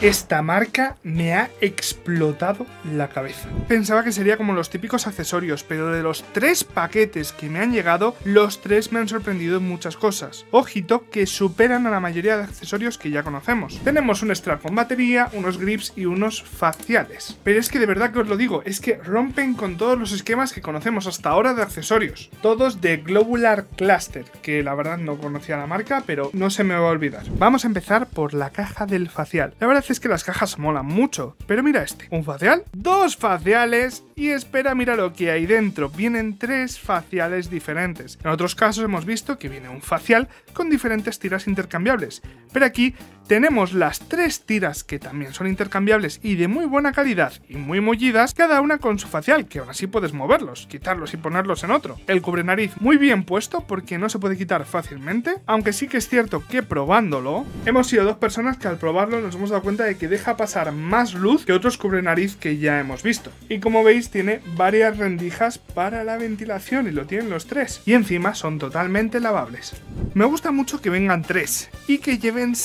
Esta marca me ha explotado la cabeza. Pensaba que sería como los típicos accesorios, pero de los tres paquetes que me han llegado, los tres me han sorprendido en muchas cosas. Ojito que superan a la mayoría de accesorios que ya conocemos. Tenemos un strap con batería, unos grips y unos faciales. Pero es que de verdad que os lo digo, es que rompen con todos los esquemas que conocemos hasta ahora de accesorios. Todos de Globular Cluster, que la verdad no conocía la marca, pero no se me va a olvidar. Vamos a empezar por la caja del facial. La verdad es que las cajas molan mucho, pero mira este. Un facial, dos faciales y espera, mira lo que hay dentro. Vienen tres faciales diferentes. En otros casos hemos visto que viene un facial con diferentes tiras intercambiables, pero aquí tenemos las tres tiras que también son intercambiables y de muy buena calidad y muy mullidas, cada una con su facial, que aún así puedes moverlos, quitarlos y ponerlos en otro. El cubre nariz muy bien puesto porque no se puede quitar fácilmente, aunque sí que es cierto que probándolo, hemos sido dos personas que al probarlo nos hemos dado cuenta de que deja pasar más luz que otros cubre nariz que ya hemos visto. Y como veis tiene varias rendijas para la ventilación y lo tienen los tres. Y encima son totalmente lavables. Me gusta mucho que vengan tres y que lleven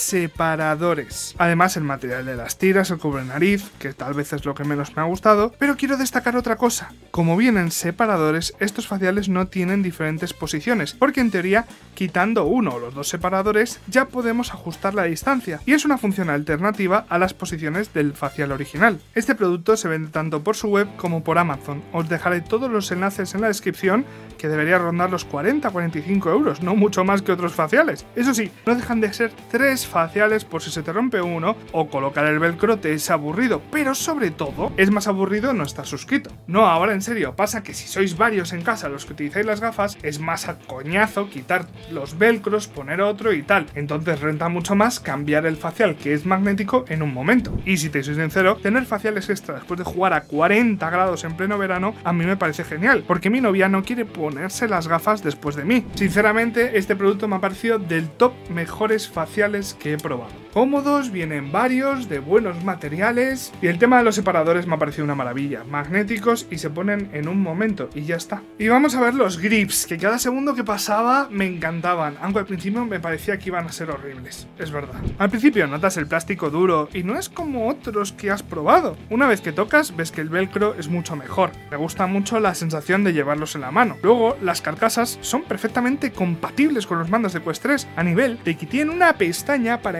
Además el material de las tiras, el cubre nariz, que tal vez es lo que menos me ha gustado, pero quiero destacar otra cosa. Como vienen separadores, estos faciales no tienen diferentes posiciones, porque en teoría quitando uno o los dos separadores ya podemos ajustar la distancia y es una función alternativa a las posiciones del facial original. Este producto se vende tanto por su web como por Amazon. Os dejaré todos los enlaces en la descripción que debería rondar los 40-45 euros, no mucho más que otros faciales. Eso sí, no dejan de ser tres faciales por si se te rompe uno o colocar el velcro te es aburrido, pero sobre todo es más aburrido no estar suscrito. No, ahora en serio, pasa que si sois varios en casa los que utilizáis las gafas, es más a coñazo quitar los velcros, poner otro y tal. Entonces renta mucho más cambiar el facial que es magnético en un momento. Y si te soy sincero, tener faciales extra después de jugar a 40 grados en pleno verano a mí me parece genial, porque mi novia no quiere poner ponerse las gafas después de mí. Sinceramente, este producto me ha parecido del top mejores faciales que he probado. Cómodos, vienen varios, de buenos materiales y el tema de los separadores me ha parecido una maravilla. Magnéticos y se ponen en un momento y ya está. Y vamos a ver los grips, que cada segundo que pasaba me encantaban, aunque al principio me parecía que iban a ser horribles. Es verdad. Al principio notas el plástico duro y no es como otros que has probado. Una vez que tocas ves que el velcro es mucho mejor. Me gusta mucho la sensación de llevarlos en la mano. Luego las carcasas son perfectamente compatibles con los mandos de Quest 3 a nivel de que tienen una pestaña para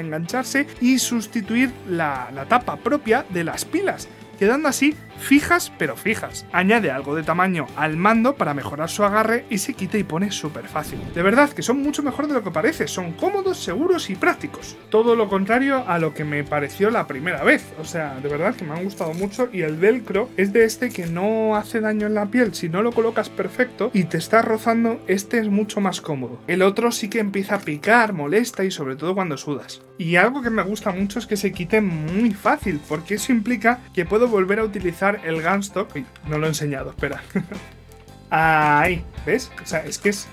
y sustituir la, la tapa propia de las pilas, quedando así fijas pero fijas. Añade algo de tamaño al mando para mejorar su agarre y se quita y pone súper fácil. De verdad que son mucho mejor de lo que parece, son cómodos, seguros y prácticos. Todo lo contrario a lo que me pareció la primera vez. O sea, de verdad que me han gustado mucho y el velcro es de este que no hace daño en la piel. Si no lo colocas perfecto y te está rozando, este es mucho más cómodo. El otro sí que empieza a picar, molesta y sobre todo cuando sudas. Y algo que me gusta mucho es que se quite muy fácil, porque eso implica que puedo volver a utilizar el Gunstock. no lo he enseñado, espera. Ahí, ¿ves? O sea, es que es...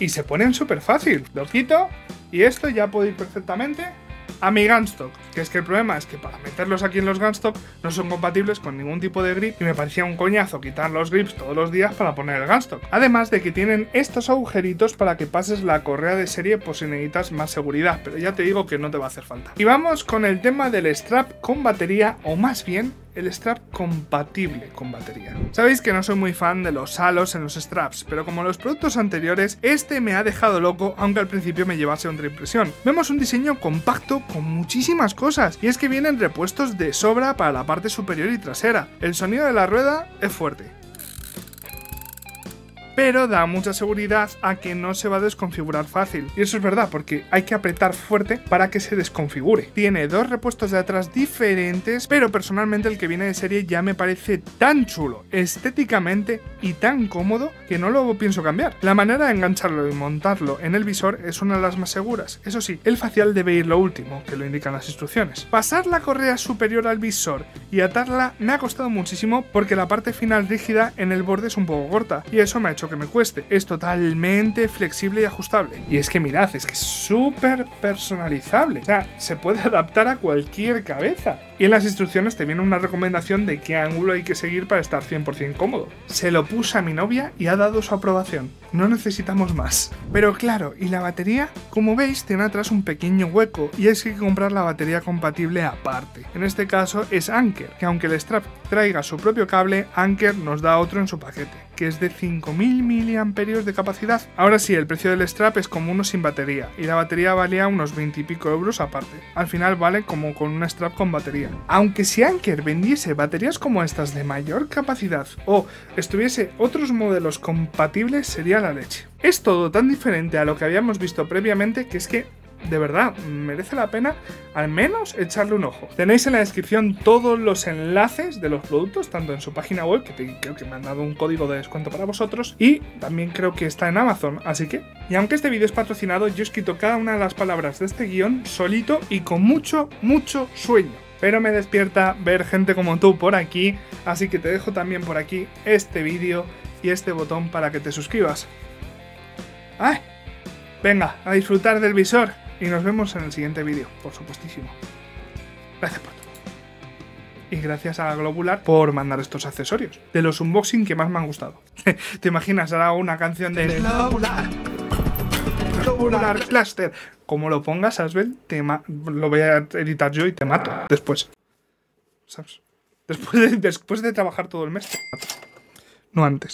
Y se ponen súper fácil. Lo quito y esto ya puede ir perfectamente a mi Gunstock. Que es que el problema es que para meterlos aquí en los Gunstock no son compatibles con ningún tipo de grip y me parecía un coñazo quitar los grips todos los días para poner el Gunstock. Además de que tienen estos agujeritos para que pases la correa de serie por si necesitas más seguridad, pero ya te digo que no te va a hacer falta. Y vamos con el tema del strap con batería o más bien el strap compatible con batería. Sabéis que no soy muy fan de los halos en los straps, pero como los productos anteriores, este me ha dejado loco, aunque al principio me llevase otra impresión. Vemos un diseño compacto con muchísimas cosas, y es que vienen repuestos de sobra para la parte superior y trasera. El sonido de la rueda es fuerte, pero da mucha seguridad a que no se va a desconfigurar fácil. Y eso es verdad, porque hay que apretar fuerte para que se desconfigure. Tiene dos repuestos de atrás diferentes, pero personalmente el que viene de serie ya me parece tan chulo, estéticamente y tan cómodo que no lo pienso cambiar. La manera de engancharlo y montarlo en el visor es una de las más seguras. Eso sí, el facial debe ir lo último, que lo indican las instrucciones. Pasar la correa superior al visor y atarla me ha costado muchísimo porque la parte final rígida en el borde es un poco corta y eso me ha hecho mucho que me cueste. Es totalmente flexible y ajustable. Y es que mirad, es que es súper personalizable. O sea, se puede adaptar a cualquier cabeza. Y en las instrucciones te viene una recomendación de qué ángulo hay que seguir para estar 100% cómodo. Se lo puse a mi novia y ha dado su aprobación. No necesitamos más. Pero claro, ¿y la batería? Como veis, tiene atrás un pequeño hueco y hay que comprar la batería compatible aparte. En este caso es Anker, que aunque el strap traiga su propio cable, Anker nos da otro en su paquete, que es de 5000 mAh de capacidad. Ahora sí, el precio del strap es como uno sin batería, y la batería valía unos 20 y pico euros aparte. Al final vale como con un strap con batería. Aunque si Anker vendiese baterías como estas de mayor capacidad o estuviese otros modelos compatibles sería la leche. Es todo tan diferente a lo que habíamos visto previamente que es que de verdad, merece la pena al menos echarle un ojo. Tenéis en la descripción todos los enlaces de los productos, tanto en su página web, que creo que me han dado un código de descuento para vosotros, y también creo que está en Amazon, así que... Y aunque este vídeo es patrocinado, yo he escrito cada una de las palabras de este guion solito y con mucho, mucho sueño. Pero me despierta ver gente como tú por aquí, así que te dejo también por aquí este vídeo y este botón para que te suscribas. ¡Ay! Venga, a disfrutar del visor y nos vemos en el siguiente vídeo, por supuestísimo. Gracias por todo. Y gracias a Globular por mandar estos accesorios. De los unboxing que más me han gustado. ¿Te imaginas? Ahora una canción de Globular. Globular Cluster. Como lo pongas, Asbel, te lo voy a editar yo y te mato después. ¿Sabes? Después de, después de trabajar todo el mes, te mato. No antes.